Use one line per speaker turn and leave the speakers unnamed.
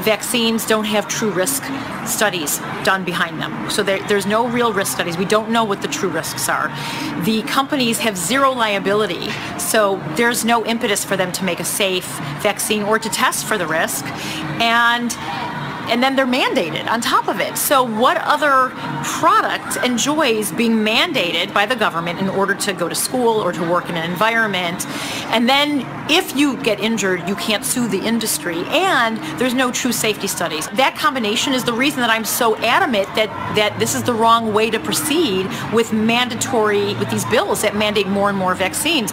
vaccines don't have true risk studies done behind them. So there, there's no real risk studies. We don't know what the true risks are. The companies have zero liability, so there's no impetus for them to make a safe vaccine or to test for the risk. And and then they're mandated on top of it. So what other product enjoys being mandated by the government in order to go to school or to work in an environment? And then if you get injured, you can't sue the industry and there's no true safety studies. That combination is the reason that I'm so adamant that, that this is the wrong way to proceed with mandatory, with these bills that mandate more and more vaccines.